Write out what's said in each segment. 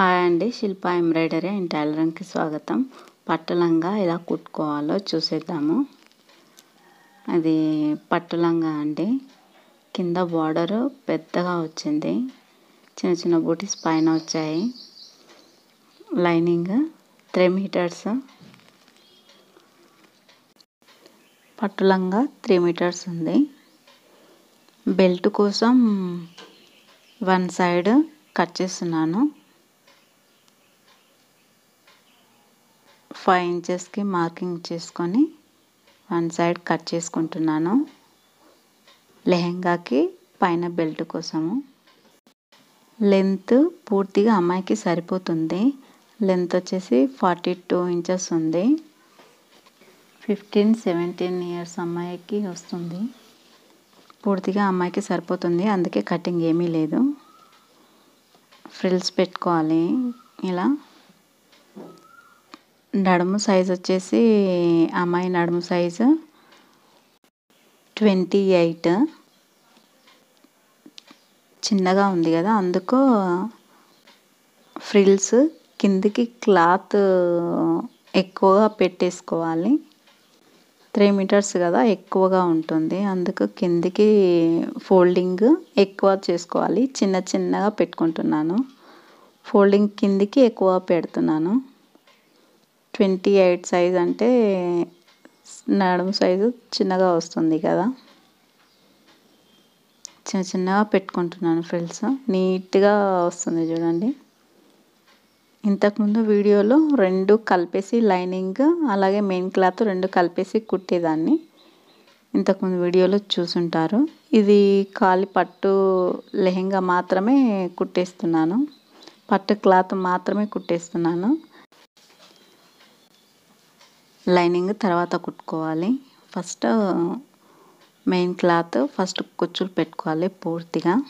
Hi అండి. శిల్ప embroidery and టైలరింగ్కి స్వాగతం. పట్టులంగా ఎలా కుట్టుకోవాలో చూసేద్దాము. అది పట్టులంగా అండి. కింద బార్డర్ పెద్దగా వచ్చింది. చిన్న చిన్న బూటీస్ పైన వచ్చాయి. Lining three metres. పట్టులంగా three metres ఉంది. బెల్ట్ కోసం వన్ సైడ్ కట్ చేస్తున్నాను. ఫైవ్ ఇంచెస్కి మార్కింగ్ చేసుకొని వన్ సైడ్ కట్ చేసుకుంటున్నాను. లెహెంగాకి పైన బెల్ట్ కోసము. లెంత్ పూర్తిగా అమ్మాయికి సరిపోతుంది. లెంత్ వచ్చేసి ఫార్టీ టూ ఇంచెస్ ఉంది. ఫిఫ్టీన్ సెవెంటీన్ ఇయర్స్ అమ్మాయికి వస్తుంది. పూర్తిగా అమ్మాయికి సరిపోతుంది. అందుకే కటింగ్ ఏమీ లేదు. ఫ్రిల్స్ పెట్టుకోవాలి. ఇలా నడుము సైజ్ వచ్చేసి అమ్మాయి నడుము సైజు ట్వంటీ ఎయిట్ చిన్నగా ఉంది కదా అందుకు ఫ్రిల్స్ కిందికి క్లాత్ ఎక్కువగా పెట్టేసుకోవాలి. త్రీ మీటర్స్ కదా ఎక్కువగా ఉంటుంది. అందుకు కిందికి ఫోల్డింగ్ ఎక్కువ చేసుకోవాలి. చిన్న చిన్నగా పెట్టుకుంటున్నాను. ఫోల్డింగ్ కిందికి ఎక్కువ పెడుతున్నాను. ట్వంటీ ఎయిట్ సైజ్ అంటే నడుము సైజు చిన్నగా వస్తుంది కదా. చిన్న చిన్నగా పెట్టుకుంటున్నాను ఫ్రిల్స్. నీట్గా వస్తుంది చూడండి. ఇంతకుముందు వీడియోలో రెండు కలిపేసి లైనింగ్ అలాగే మెయిన్ క్లాత్ రెండు కలిపేసి కుట్టేదాన్ని. ఇంతకుముందు వీడియోలో చూసుంటారు. ఇది కాలి పట్టు లెహెంగా మాత్రమే కుట్టేస్తున్నాను. పట్టు క్లాత్ మాత్రమే కుట్టేస్తున్నాను. లైనింగ్ తర్వాత కుట్టుకోవాలి. ఫస్ట్ మెయిన్ క్లాత్ ఫస్ట్ కుచ్చులు పెట్టుకోవాలి పూర్తిగా.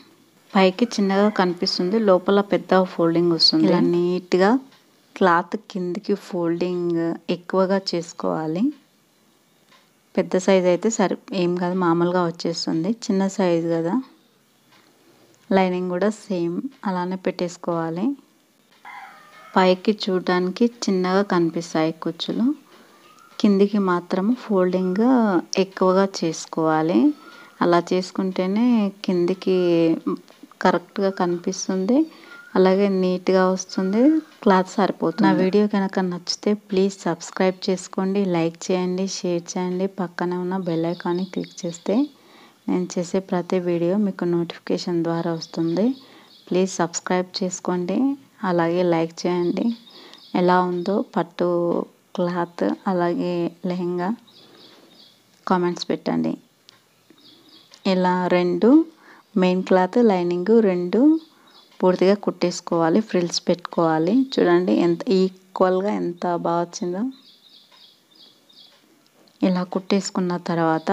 పైకి చిన్నగా కనిపిస్తుంది లోపల పెద్ద ఫోల్డింగ్ వస్తుంది. ఇలా నీట్గా క్లాత్ కిందికి ఫోల్డింగ్ ఎక్కువగా చేసుకోవాలి. పెద్ద సైజ్ అయితే సరి ఏం కాదు మామూలుగా వచ్చేస్తుంది. చిన్న సైజ్ కదా. లైనింగ్ కూడా సేమ్ అలానే పెట్టేసుకోవాలి. పైకి చూడడానికి చిన్నగా కనిపిస్తాయి కుచ్చులు. కిందికి మాత్రం ఫోల్డింగ్ ఎక్కువగా చేసుకోవాలి. అలా చేసుకుంటేనే కిందికి కరెక్ట్గా కనిపిస్తుంది. అలాగే నీట్గా వస్తుంది. క్లాత్ సరిపోతుంది. నా వీడియో కనుక నచ్చితే ప్లీజ్ సబ్స్క్రైబ్ చేసుకోండి. లైక్ చేయండి షేర్ చేయండి. పక్కనే ఉన్న బెల్ ఐకాన్ని క్లిక్ చేస్తే నేను చేసే ప్రతి వీడియో మీకు నోటిఫికేషన్ ద్వారా వస్తుంది. ప్లీజ్ సబ్స్క్రైబ్ చేసుకోండి. అలాగే లైక్ చేయండి. ఎలా ఉందో పట్టు క్లాత్ అలాగే లెహెంగా. కామెంట్స్ పెట్టండి. ఇలా రెండు మెయిన్ క్లాత్ లైనింగ్ రెండు పూర్తిగా కుట్టేసుకోవాలి ఫ్రిల్స్ పెట్టుకోవాలి. చూడండి ఎంత ఈక్వల్గా ఎంత బాగా వచ్చిందో. ఇలా కుట్టేసుకున్న తర్వాత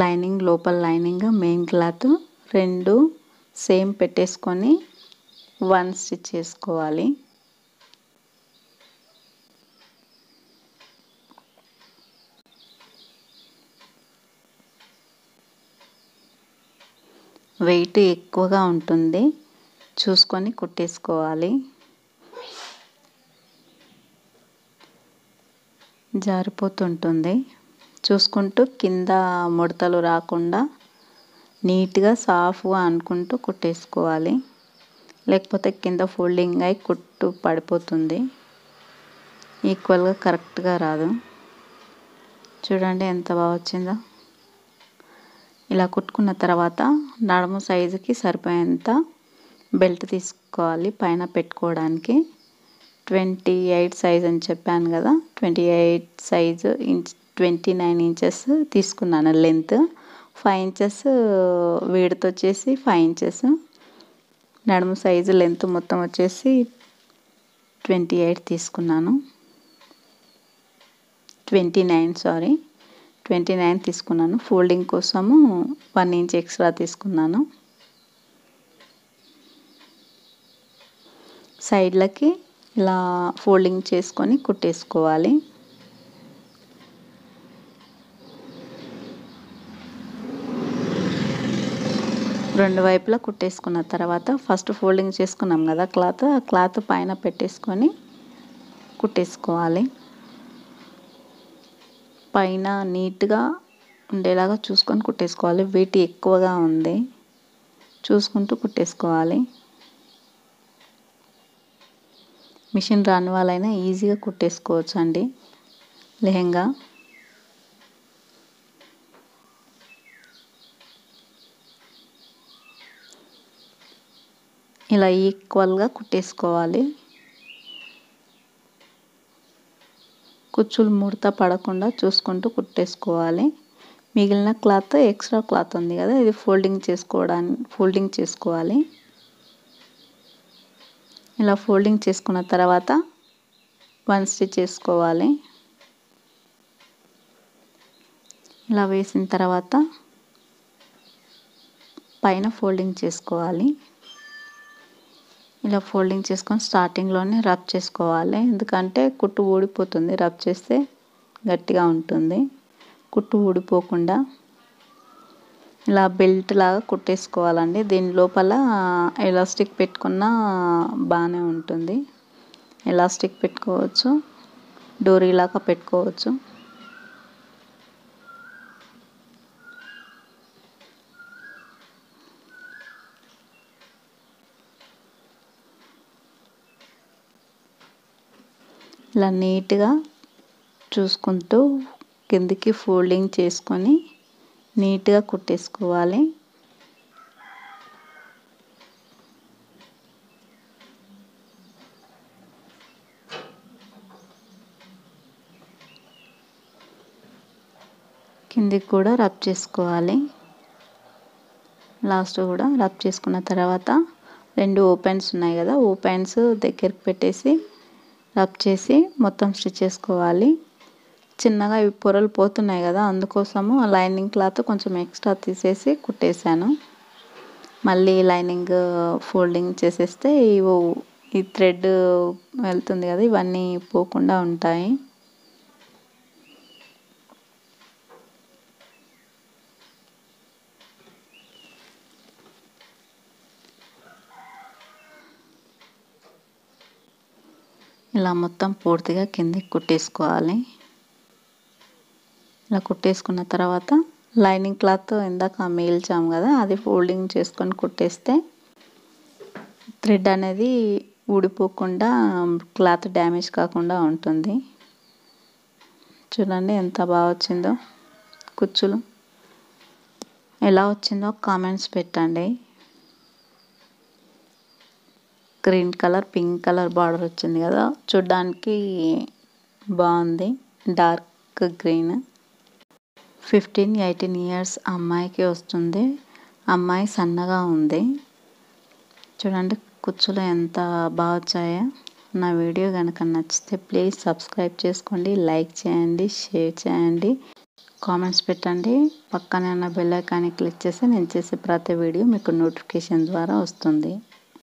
లైనింగ్ లోపల లైనింగ్ మెయిన్ క్లాత్ రెండు సేమ్ పెట్టేసుకొని వన్ స్టిచ్ చేసుకోవాలి. వెయిట్ ఎక్కువగా ఉంటుంది. చూసుకొని కుట్టేసుకోవాలి. జారిపోతుంటుంది. చూసుకుంటూ కింద ముడతలు రాకుండా నీట్గా సాఫ్గా అనుకుంటూ కుట్టేసుకోవాలి. లేకపోతే కింద ఫోల్డింగ్ అయి కుట్టు పడిపోతుంది. ఈక్వల్గా కరెక్ట్గా రాదు. చూడండి ఎంత బాగా వచ్చిందో. ఇలా కుట్టుకున్న తర్వాత నడుము సైజుకి సరిపోయేంత బెల్ట్ తీసుకోవాలి పైన పెట్టుకోవడానికి. ట్వంటీ ఎయిట్ సైజ్ అని చెప్పాను కదా twenty eight size inch twenty nine inches తీసుకున్నాను లెంత్. ఫైవ్ ఇంచెస్ వీడితో వచ్చేసి ఫైవ్ ఇంచెస్. నడుము సైజు లెంత్ మొత్తం వచ్చేసి ట్వంటీ ఎయిట్ తీసుకున్నాను. Twenty nine sorry. Twenty nine తీసుకున్నాను. ఫోల్డింగ్ కోసము వన్ ఇంచ్ ఎక్స్ట్రా తీసుకున్నాను. సైడ్లకి ఇలా ఫోల్డింగ్ చేసుకొని కుట్టేసుకోవాలి. రెండు వైపులా కుట్టేసుకున్న తర్వాత ఫస్ట్ ఫోల్డింగ్ చేసుకున్నాం కదా క్లాత్ ఆ క్లాత్ పైన పెట్టేసుకొని కుట్టేసుకోవాలి. పైన నీట్గా ఉండేలాగా చూసుకొని కుట్టేసుకోవాలి. వెయిట్ ఎక్కువగా ఉంది. చూసుకుంటూ కుట్టేసుకోవాలి. మిషన్ రాని వాళ్ళైనా ఈజీగా కుట్టేసుకోవచ్చు అండి లెహెంగా. ఇలా ఈక్వల్గా కుట్టేసుకోవాలి. కుచ్చులు ముడత పడకుండా చూసుకుంటూ కుట్టేసుకోవాలి. మిగిలిన క్లాత్ ఎక్స్ట్రా క్లాత్ ఉంది కదా ఇది ఫోల్డింగ్ చేసుకోవడానికి ఫోల్డింగ్ చేసుకోవాలి. ఇలా ఫోల్డింగ్ చేసుకున్న తర్వాత వన్ స్టిచ్ చేసుకోవాలి. ఇలా వేసిన తర్వాత పైన ఫోల్డింగ్ చేసుకోవాలి. ఇలా ఫోల్డింగ్ చేసుకొని స్టార్టింగ్లోనే రబ్ చేసుకోవాలి. ఎందుకంటే కుట్టు ఊడిపోతుంది. రబ్ చేస్తే గట్టిగా ఉంటుంది. కుట్టు ఊడిపోకుండా ఇలా బెల్ట్ లాగా కుట్టేసుకోవాలండి. దీని లోపల ఎలాస్టిక్ పెట్టుకున్న బాగానే ఉంటుంది. ఎలాస్టిక్ పెట్టుకోవచ్చు. డోరీ లాగా పెట్టుకోవచ్చు. ఇలా నీట్గా చూసుకుంటూ కిందికి ఫోల్డింగ్ చేసుకొని నీట్గా కుట్టేసుకోవాలి. కిందికి కూడా రబ్ చేసుకోవాలి. లాస్ట్ కూడా రబ్ చేసుకున్న తర్వాత రెండు ఓపెన్స్ ఉన్నాయి కదా ఓపెన్స్ దగ్గరికి పెట్టేసి రబ్ చేసి మొత్తం స్టిచ్ చేసుకోవాలి. చిన్నగా ఇవి పొరలు పోతున్నాయి కదా అందుకోసము లైనింగ్ క్లాత్ కొంచెం ఎక్స్ట్రా తీసేసి కుట్టేశాను. మళ్ళీ లైనింగ్ ఫోల్డింగ్ చేసేస్తే ఇవి ఈ థ్రెడ్ వెళ్తుంది కదా ఇవన్నీ పోకుండా ఉంటాయి. ఇలా మొత్తం పూర్తిగా కిందికి కుట్టేసుకోవాలి. ఇలా కుట్టేసుకున్న తర్వాత లైనింగ్ క్లాత్ ఇందాక మేల్చాము కదా అది ఫోల్డింగ్ చేసుకొని కుట్టేస్తే థ్రెడ్ అనేది ఊడిపోకుండా క్లాత్ డ్యామేజ్ కాకుండా ఉంటుంది. చూడండి ఎంత బాగా వచ్చిందో. కుచ్చులు ఎలా వచ్చిందో కామెంట్స్ పెట్టండి. Green colour pink colour border వచ్చింది కదా. చూడ్డానికి బాగుంది. Dark green. Fifteen eighteen years అమ్మాయికి వస్తుంది. అమ్మాయి సన్నగా ఉంది. చూడండి కుచ్చులు ఎంత బాగా వచ్చాయో. నా వీడియో కనుక నచ్చితే ప్లీజ్ సబ్స్క్రైబ్ చేసుకోండి లైక్ చేయండి షేర్ చేయండి. కామెంట్స్ పెట్టండి. పక్కనే ఉన్న బెల్ ఐకాన్ని క్లిక్ చేసి నేను చేసే ప్రతి వీడియో మీకు నోటిఫికేషన్ ద్వారా వస్తుంది.